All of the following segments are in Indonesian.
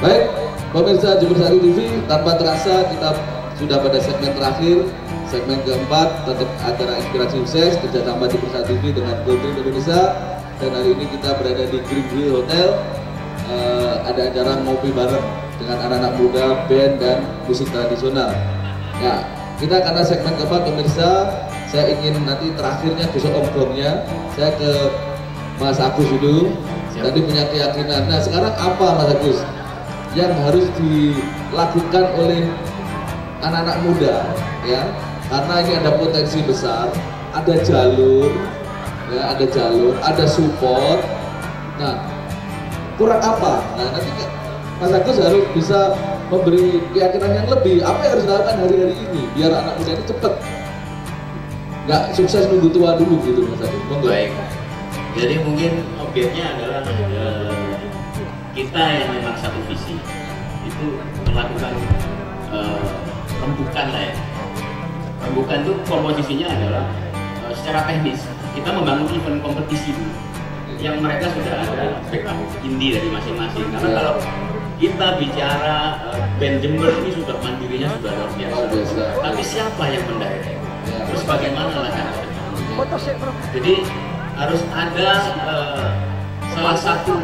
Baik, pemirsa Jember Sari TV, tanpa terasa kita sudah pada segmen terakhir, segmen keempat, tetap acara inspirasi sukses kerjasama Jember Sari TV dengan Golden Indonesia. Dan hari ini kita berada di Green Hill Hotel, Eh, ada acara ngopi bareng dengan anak-anak muda, band dan musik tradisional. Ya, kita karena segmen keempat pemirsa, saya ingin nanti terakhirnya besok omgongnya, saya ke Mas Agus dulu. Siap. Tadi punya keyakinan. Nah sekarang apa Mas Agus yang harus dilakukan oleh anak-anak muda ya? Karena ini ada potensi besar, ada jalur, ya ada jalur, ada support. Nah kurang apa? Nah nanti Mas Agus harus bisa memberi keyakinan yang lebih. Apa yang harus dilakukan hari-hari ini biar anak muda ini cepet nggak sukses nunggu tua dulu gitu Mas Agus. Baik. Jadi mungkin objeknya adalah eh, kita yang memang satu visi itu melakukan eh, rembukan lah ya. Rembukan itu komposisinya adalah eh, secara teknis kita membangun event kompetisi dulu yang mereka sudah ada backup indie dari masing-masing. Karena Ya. kalau kita bicara eh, band Jember ini sudah mandirinya sudah luar biasa. Tapi siapa yang mendirect? Ya. Terus bagaimana ke depan? Jadi harus ada eh, salah satu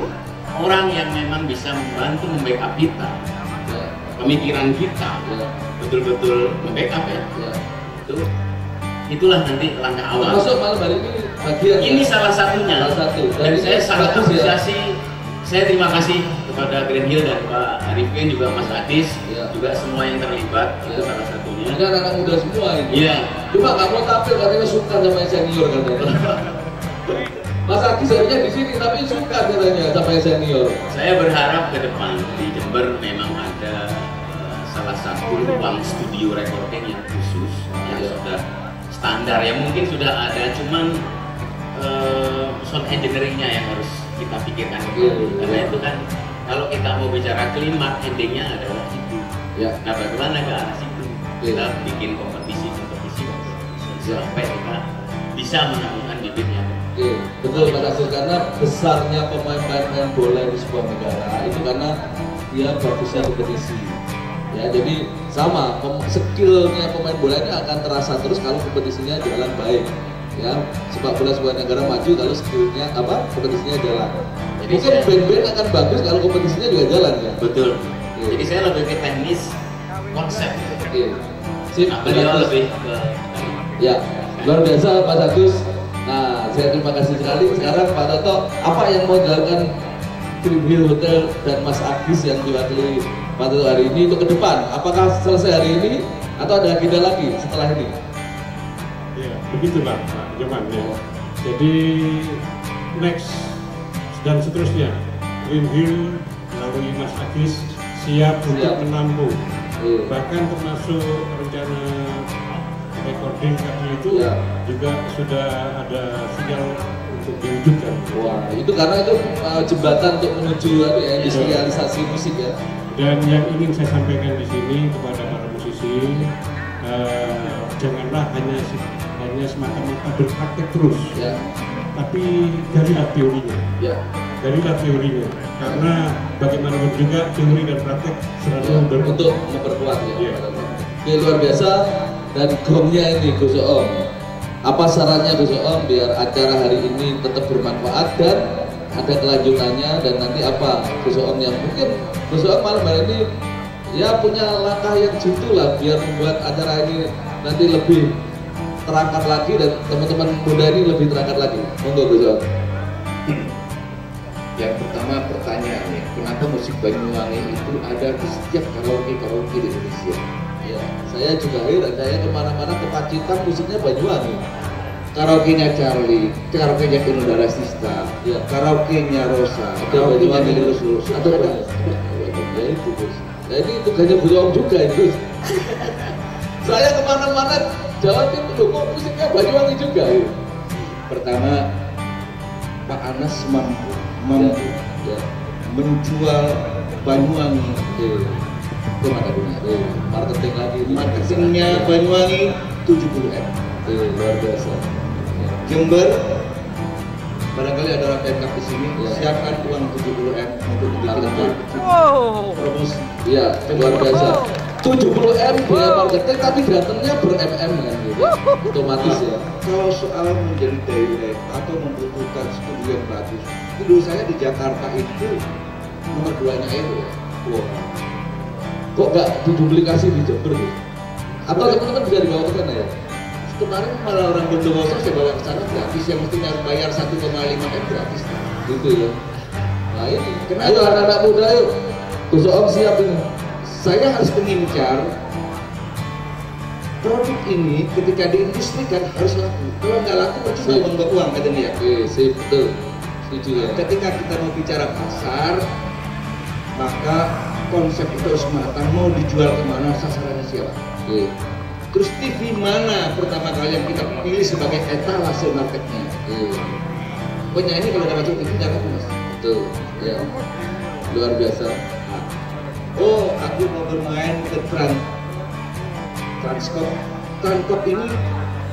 orang yang memang bisa membantu membackup kita, pemikiran kita, betul-betul membackup ya. Itu itulah nanti langkah awal. Termasuk malam hari ini bagian Ini ya? salah satunya. Salah satu. Dan ini saya sangat ya. apresiasi. Saya terima kasih kepada Grand Hill dan Pak Arifin juga Mas Adis Ya. juga semua yang terlibat itu Ya. salah satunya. Ini anak muda semua ini. Iya. Cuma nggak mau tampil katanya suka sama yang senior katanya. Mas Agus harusnya di sini tapi suka katanya sama senior. Saya berharap ke depan di Jember memang ada eh, salah satu ruang studio recording yang khusus yang Ya. sudah standar yang mungkin sudah ada cuman eh, sound engineeringnya yang harus kita pikirkan Iya, kembali iya. karena itu kan kalau kita mau bicara klimak endingnya adalah itu Ya. nah bagaimana ke arah situ Iya. kita bikin kompetisi kompetisi sampai kita bisa menemukan bibitnya Oke, betul Mas Agus karena besarnya pemain-pemain bola di sebuah negara itu karena dia bagusnya kompetisi. Ya, jadi sama skillnya pemain bola ini akan terasa terus kalau kompetisinya jalan baik. Ya, sepak bola sebuah negara maju kalau skillnya apa kompetisinya jalan. Jadi Mungkin saya- band-band akan bagus kalau kompetisinya juga jalan ya. betul Iya. jadi saya lebih ke teknis konsep Oke. Sip, Nah, beliau lebih ke Ya, luar biasa Mas Agus. Saya terima kasih sekali. Sekarang Pak Toto, apa yang mau dilakukan Hill Hotel dan Mas Agus yang diwakili Pak Toto hari ini untuk ke depan? Apakah selesai hari ini atau ada agenda lagi setelah ini? Ya, begitulah Pak Joman ya. Jadi next dan seterusnya Green Hill melalui Mas Agis siap, Siap. untuk menampung Iya. bahkan termasuk rencana recording tadi itu Ya. juga sudah ada sinyal untuk diwujudkan. Wah, itu karena itu uh, jembatan untuk menuju apa ya, industrialisasi musik ya. Dan yang ingin saya sampaikan di sini kepada para musisi, eh, janganlah hanya hanya semata-mata berpraktek terus, Ya, tapi galilah teorinya. ya. Galilah teorinya, karena bagaimanapun juga teori dan praktek selalu Ya, ber untuk memperkuat ya. Iya. Oke, luar biasa dan gongnya ini Gus Om. Apa sarannya Gus Om biar acara hari ini tetap bermanfaat dan ada kelanjutannya dan nanti apa Gus Om yang mungkin Gus Om malam hari ini ya punya langkah yang jitu lah biar membuat acara ini nanti lebih terangkat lagi dan teman-teman muda ini lebih terangkat lagi. Monggo Gus Om. Yang pertama pertanyaannya, kenapa musik Banyuwangi itu ada di setiap karaoke karaoke di Indonesia? Ya, saya juga heran, saya ke mana-mana ke Pacitan musiknya Banyuwangi. Karaoke-nya Charlie, karaoke-nya Inul Daratista, Iya. karaoke-nya Rosa, karaoke-nya Lulus, Ada banyak. Ya itu Gus. Nah ini tugasnya Gus Om juga itu. saya ke mana-mana Jawa Timur kok musiknya Banyuwangi juga ya. Pertama, Pak Anas mampu, mampu Ya. menjual Banyuwangi Oke. Ke mata dunia. Oke. Marketing lagi. Marketingnya Banyuwangi 70 M. Oke, luar biasa. Jember barangkali ada orang PMK di sini Ya. siapkan uang 70 m untuk bikin Alhamdulillah. promosi Iya, luar biasa. 70 M biaya marketing tapi datangnya ber MM kan gitu. Otomatis ya. kalau soal menjadi direct atau membutuhkan studio yang bagus dulu saya di Jakarta itu nomor duanya itu ya wow. Kok nggak diduplikasi di Jember gitu? Atau teman-teman bisa dibawa ke sana ya? kemarin malah orang Bondowoso saya bawa ke sana gratis yang mestinya harus bayar 1,5 m gratis Gitu ya. Nah ini, Kenapa? ayo anak-anak muda yuk. Gus Om siap ini. saya harus mengincar produk ini ketika diindustrikan harus laku kalau nggak laku percuma Sip. buang uang kata dia Oke, sip, betul. Setuju ya. ketika kita mau bicara pasar maka konsep itu harus matang mau dijual ke mana sasarannya siapa Oke, terus TV mana pertama kali yang kita pilih sebagai etalase marketnya oke. penyanyi kalau nggak masuk TV nggak laku mas Betul. Ya. Luar biasa. oh aku mau bermain ke Trans Transkop Transkop ini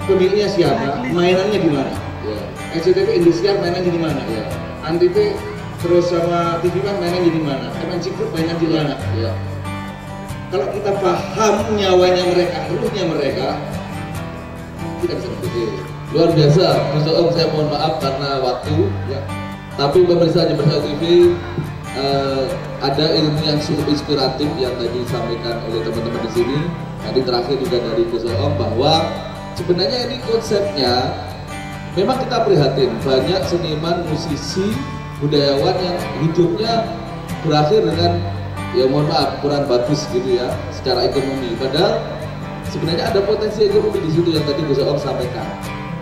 pemiliknya siapa mainannya di mana Ya. SCTV Industrial mainannya di mana Ya. Antv terus sama TV One mainannya di mana MNC Group mainan di mana Ya. kalau kita paham nyawanya mereka ruhnya mereka kita bisa berpikir Luar biasa. Gus Om saya mohon maaf karena waktu. ya Tapi pemirsa Jember TV eh, ada ilmu yang cukup inspiratif yang tadi disampaikan oleh teman-teman di sini. Tadi terakhir juga dari Gus Om bahwa sebenarnya ini konsepnya memang kita prihatin banyak seniman, musisi, budayawan yang hidupnya berakhir dengan ya mohon maaf kurang bagus gitu ya secara ekonomi. Padahal sebenarnya ada potensi ekonomi di situ yang tadi Gus Om sampaikan.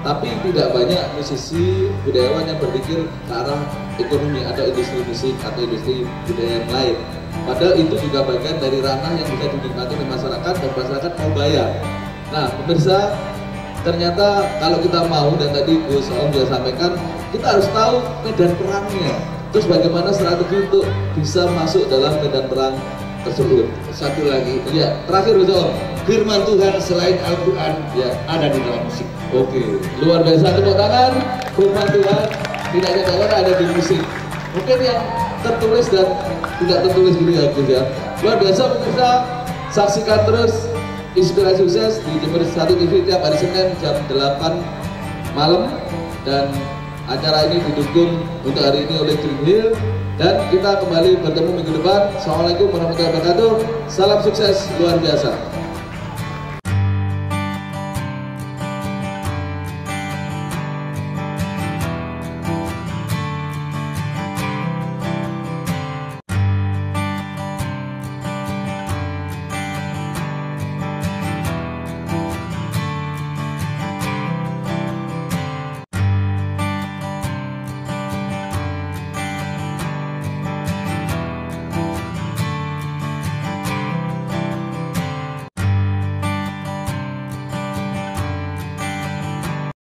Tapi tidak banyak musisi budayawan yang berpikir ke arah ekonomi atau industri musik atau industri budaya yang lain. Padahal itu juga bagian dari ranah yang bisa dinikmati oleh masyarakat dan masyarakat mau bayar. Nah, pemirsa, ternyata kalau kita mau dan tadi Gus Om juga sampaikan, kita harus tahu medan perangnya. Terus bagaimana strategi untuk bisa masuk dalam medan perang tersebut. satu lagi Iya, terakhir Om. firman Tuhan selain Al-Quran Ya. ada di dalam musik Oke, luar biasa tepuk tangan. Firman Tuhan tidak hanya tangan ada di musik. Mungkin yang tertulis dan tidak tertulis gitu ya, ya. Luar biasa pemirsa, saksikan terus inspirasi sukses di Jember 1 TV tiap hari Senin jam 8 malam dan acara ini didukung untuk hari ini oleh Green Hill dan kita kembali bertemu minggu depan. Assalamualaikum warahmatullahi wabarakatuh. Salam sukses luar biasa.